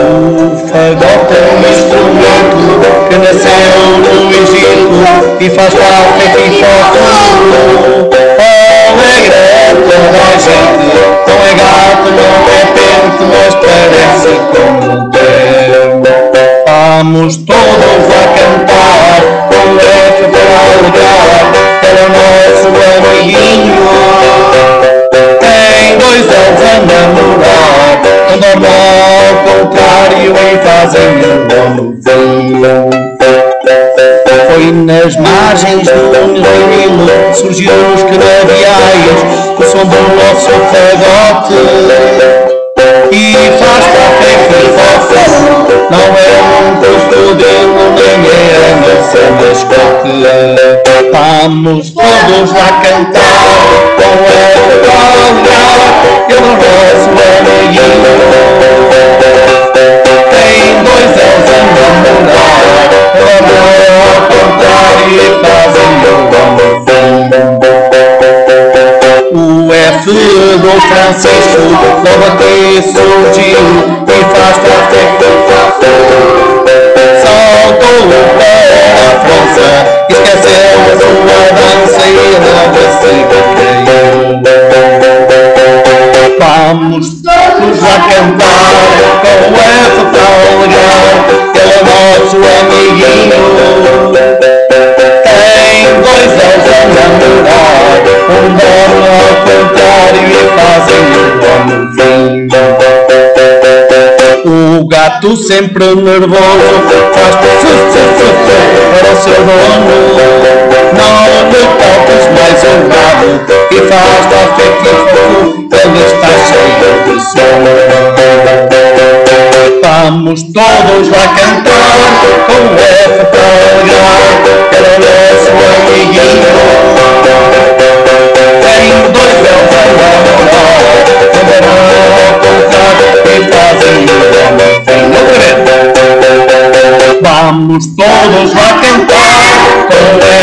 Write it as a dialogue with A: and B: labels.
A: Foi do um instrumento que nasceu no Egito e faz parte aqui para o Qual é grato da gente, é não é gato, não é pente, mas parece como teu. Vamos todos Foi nas margens do Nilo surgiu os canaviais, o som do nosso fagote. E faz café que não é um crocodilo, nem é a nossa mascote. Vamos todos a cantar do Francisco aqui surgiu e faz café Saltou pé da França, esqueceu a sua e se caiu. Vamos todos a cantar com o F para alegar, ele é nosso amiguinho. Gato sempre nervoso faz su, para o seu dono. Não lhe toques mais o rabo e faz da fefo, ele está cheio de sono. Vamos todos a cantar cantar